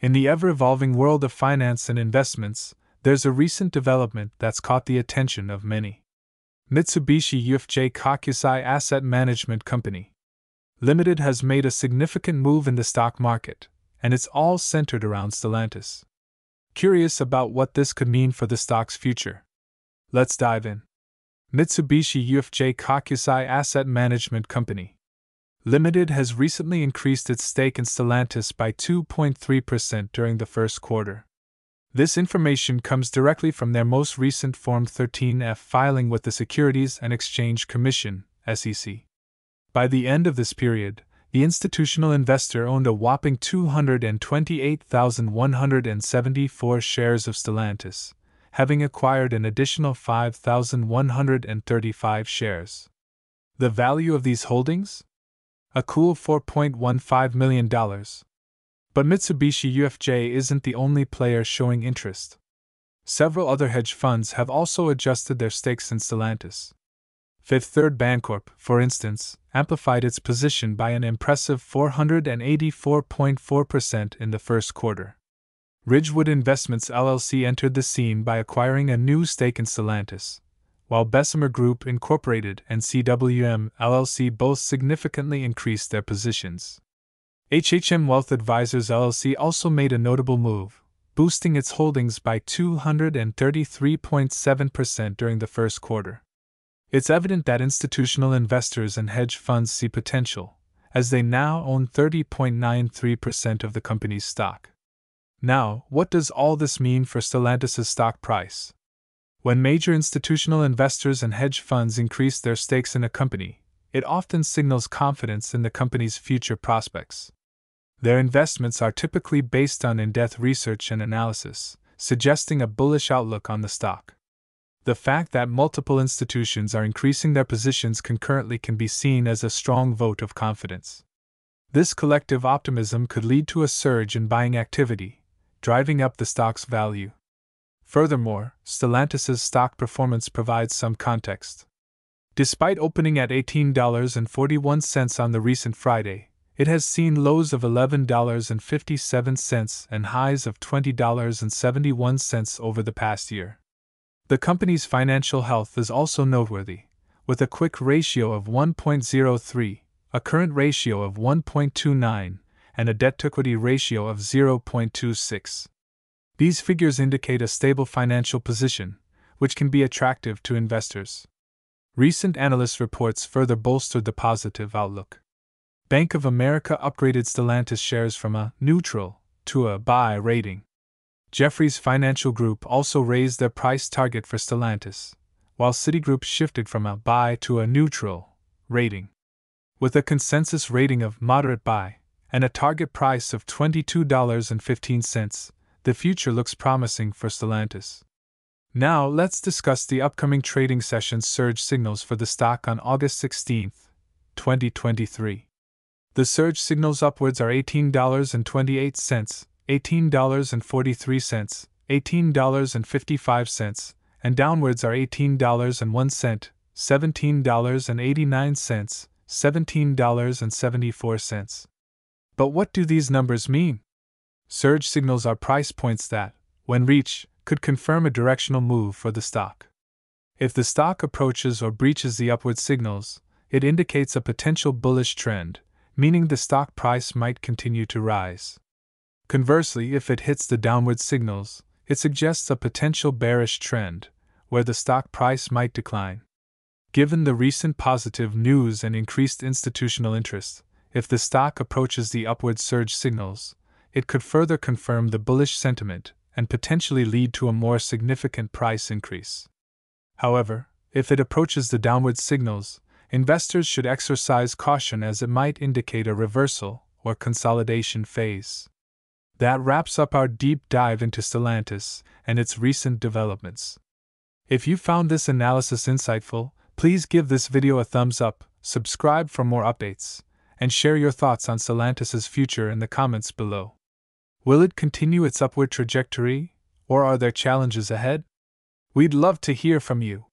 In the ever evolving world of finance and investments, there's a recent development that's caught the attention of many. Mitsubishi UFJ Kokusai Asset Management Company Limited has made a significant move in the stock market, and it's all centered around Stellantis. Curious about what this could mean for the stock's future? Let's dive in. Mitsubishi UFJ Kokusai Asset Management Company Limited has recently increased its stake in Stellantis by 2.3% during the first quarter. This information comes directly from their most recent Form 13F filing with the Securities and Exchange Commission, SEC. By the end of this period, the institutional investor owned a whopping 228,174 shares of Stellantis, having acquired an additional 5,135 shares. The value of these holdings? A cool $4.15 million. But Mitsubishi UFJ isn't the only player showing interest. Several other hedge funds have also adjusted their stakes in Stellantis. Fifth Third Bancorp, for instance, amplified its position by an impressive 484.4% in the first quarter. Ridgewood Investments LLC entered the scene by acquiring a new stake in Stellantis, while Bessemer Group Incorporated and CWM LLC both significantly increased their positions. HHM Wealth Advisors LLC also made a notable move, boosting its holdings by 233.7% during the first quarter. It's evident that institutional investors and hedge funds see potential, as they now own 30.93% of the company's stock. Now, what does all this mean for Stellantis' stock price? When major institutional investors and hedge funds increase their stakes in a company, it often signals confidence in the company's future prospects. Their investments are typically based on in depth research and analysis, suggesting a bullish outlook on the stock. The fact that multiple institutions are increasing their positions concurrently can be seen as a strong vote of confidence. This collective optimism could lead to a surge in buying activity, driving up the stock's value. Furthermore, Stellantis' stock performance provides some context. Despite opening at $18.41 on the recent Friday, it has seen lows of $11.57 and highs of $20.71 over the past year. The company's financial health is also noteworthy, with a quick ratio of 1.03, a current ratio of 1.29, and a debt to equity ratio of 0.26. These figures indicate a stable financial position, which can be attractive to investors. Recent analyst reports further bolstered the positive outlook. Bank of America upgraded Stellantis shares from a neutral to a buy rating. Jefferies Financial Group also raised their price target for Stellantis, while Citigroup shifted from a buy to a neutral rating. With a consensus rating of moderate buy, and a target price of $22.15, the future looks promising for Stellantis. Now, let's discuss the upcoming trading session's surge signals for the stock on August 16, 2023. The surge signals upwards are $18.28, $18.43, $18.55, and downwards are $18.01, $17.89, $17.74. But what do these numbers mean? Surge signals are price points that, when reached, could confirm a directional move for the stock. If the stock approaches or breaches the upward signals, it indicates a potential bullish trend, meaning the stock price might continue to rise. Conversely, if it hits the downward signals, it suggests a potential bearish trend, where the stock price might decline. Given the recent positive news and increased institutional interest, if the stock approaches the upward surge signals, it could further confirm the bullish sentiment and potentially lead to a more significant price increase. However, if it approaches the downward signals, investors should exercise caution as it might indicate a reversal or consolidation phase. That wraps up our deep dive into Stellantis and its recent developments. If you found this analysis insightful, please give this video a thumbs up, subscribe for more updates, and share your thoughts on Stellantis' future in the comments below. Will it continue its upward trajectory, or are there challenges ahead? We'd love to hear from you.